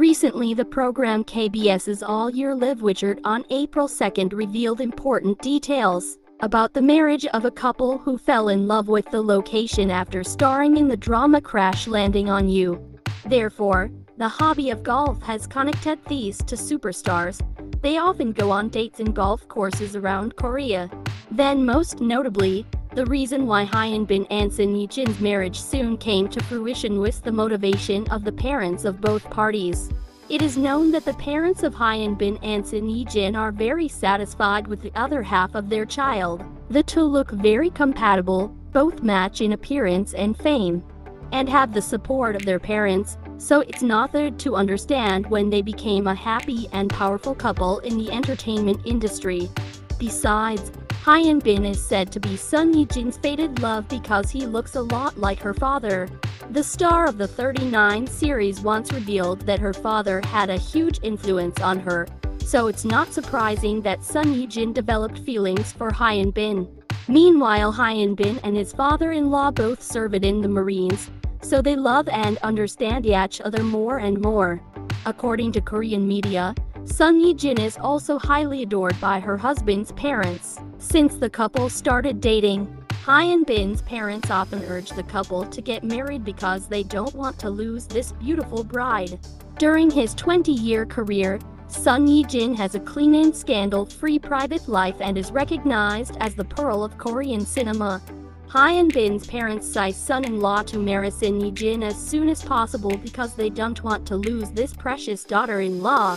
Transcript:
Recently, the program KBS's All Year Live Witchered on April 2nd revealed important details about the marriage of a couple who fell in love with the location after starring in the drama Crash Landing on You. Therefore, the hobby of golf has connected these two superstars. They often go on dates in golf courses around Korea. Then most notably, the reason why Hyun Bin and Son Ye-jin's marriage soon came to fruition was the motivation of the parents of both parties. It is known that the parents of Hyun Bin and Son Ye-jin are very satisfied with the other half of their child. The two look very compatible, both match in appearance and fame, and have the support of their parents, so it's not hard to understand when they became a happy and powerful couple in the entertainment industry. Besides, Hyun Bin is said to be Son Ye-jin's fated love because he looks a lot like her father. The star of the 39 series once revealed that her father had a huge influence on her, so it's not surprising that Son Ye-jin developed feelings for Hyun Bin. Meanwhile Hyun Bin and his father-in-law both served in the Marines, so they love and understand each other more and more. According to Korean media, Son Ye-jin is also highly adored by her husband's parents. Since the couple started dating, Hyun Bin's parents often urge the couple to get married because they don't want to lose this beautiful bride. During his 20-year career, Son Ye-jin has a clean and scandal-free private life and is recognized as the pearl of Korean cinema. Hyun Bin's parents say son-in-law to marry Son Ye-jin as soon as possible because they don't want to lose this precious daughter-in-law.